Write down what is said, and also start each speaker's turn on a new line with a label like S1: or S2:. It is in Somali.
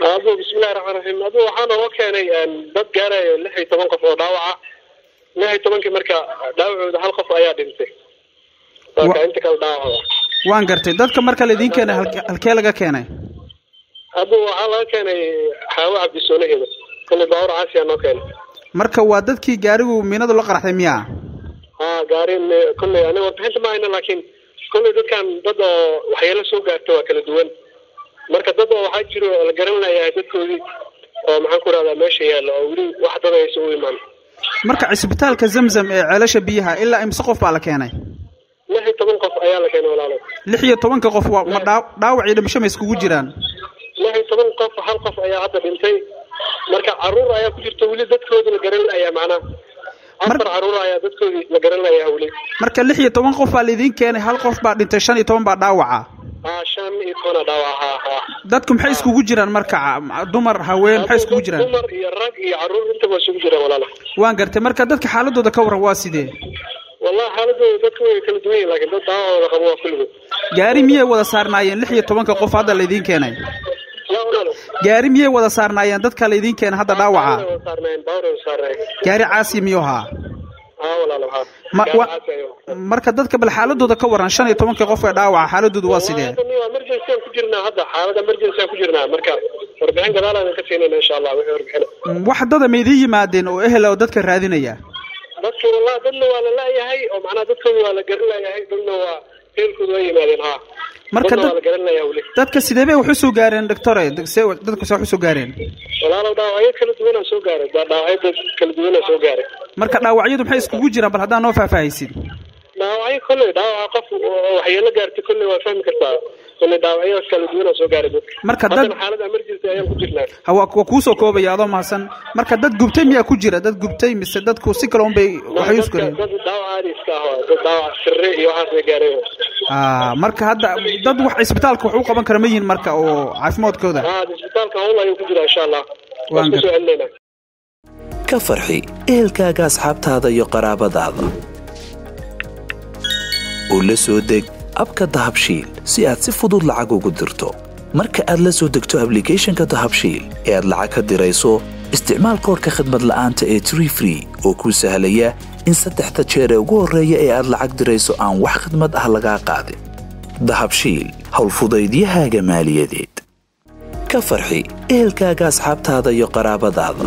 S1: adu bismillahi raxmaan raxiim adu waxaa nooga keenay dad gaarayo lix iyo toban qof oo dhaawaca. Lix iyo tobankii marka dhaawacooda hal qof ayaa dhintay. Marka inta kale dhaawacda
S2: waan gartay. Dadka marka laydin keenay halkee laga keenay?
S1: Adu waxaa laga keenay xaawo cabdisoonaheeda kolley baawur caasiyaa noo keenay.
S2: Marka waa dadkii gaarigu miinadu la qaraxday miyaa?
S1: Ha gaari kolley aniga warbixinta ma hayna laakiin kolley dadkan dad oo waxyeelo soo gaarta waa kala duwan marka dad oo waxaa jiro la garan layahay dadkoodii oo maxaan ku rahdaa meesha yaalla oo weli wax dad aysa u imaan
S2: marka cisbitaalka zamzam ee ceelasha biyaha ilaa imse qof baa la keenay?
S1: Lix iyo toban qof ayaa la keenay walaalo.
S2: Lix iyo tobanka qof waa ma dhaa dhaawac iyo dhimasho ma iskugu jiraan?
S1: Lix iyo toban qof hal qof ayaa hadda dhintay. Marka carruur ayaa ku jirta weli dadkoodi la garan layaa macnaha. Afar carruur ayaa dadkoodii la garan layaa weli.
S2: Marka lix iyo toban qof baa laydin keenay hal qof baa dhintay shan iyo toban baa dhaawaca dadku maxay iskugu jiraan marka dumar haween maxay iskugu jiraan.
S1: dumar iyo rag iyo carruur intaba isugu jiraan walaalo
S2: waan gartay marka dadka xaaladooda ka waran waa sidee?
S1: Wallahi xaaladooda dadka way kala duwan yihiin laakiin dad daawacooda qabo waa kulligood
S2: gaari miyay wada saarnaayeen lix iyo tobanka qof hadda laydin keenay? Gaari miyay wada saarnaayeen dadka laydin keenay hadda dhaawaca? Gaari caasi miyuu ahaa marka dadka bal xaaladooda ka waran shan iyo tobanka qof ee dhaawaca xaaladooda waa sidee
S1: emergency aan ku jirnaa hadda. Xaalad emergency aan ku jirnaa. Marka warbixin gadaal aan ka siinayna insha allah wixii warbixin.
S2: Wax dada ma idiin yimaadeen oo ehel oo dadka raadinaya?
S1: Dadka wallahi dadna waa la laayahay oo macnaha dadkooda waa la garan laayahay dadna waa heelkooda waa yimaadeen ha
S2: marka
S1: layahay
S2: dadka sidee bay wax u soo gaareen doctore se dadku se wax u soo gaareen.
S1: Walaalow dhaawacyo kala duwanaa soo gaaray dhaawacyo kala duwanaa soo gaaray
S2: marka dhaawacyadu maxay iskugu jiraan? Bal haddaan noo faahfaahaysid
S1: dhaawacyo kolley dhaawaca qof waxyeelo gaartay kolley waa fahmi kartaa. Kolley dhaawacyo kala duwanaa soo gaaray
S2: marka dad
S1: haddana xaalad emergency ayaan ku jirnaa.
S2: Ha waa kuusoo koobaya adoo mahadsan marka dad gubtay miyaa ku jira? Dad gubtay mise dadku si kale un bay waxay isku
S1: dad dhaawac caadi iska ah dad dhaawac sirre iyo waxaas bay gaareen.
S2: Ah marka hadda dad wax isbitaalka wax u qaban kara ma yihiin marka oo caafimaadkooda.
S1: Isbitaalka hawl ayuu ku jiraa insha allah. Waan celinayna
S3: ka farxi ehelkaaga asxaabtaada iyo qaraabadaada. Oo la soo deg abka dahabshiil si aad si fudud lacag ugu dirto. Marka aad la soo degto ablicathonka dahabshiil ee aad lacag ka dirayso isticmaal koorka khadmad la'aanta ee tree free oo kuu sahlaya in saddexda jeer ee ugu horreeya ee aad lacag dirayso aan wax khidmad ah lagaa qaadin. Dahabshiil howlfudaydiyahaaga maaliyadeed. Ka farxi ehelkaaga asxaabtaada iyo qaraabadaada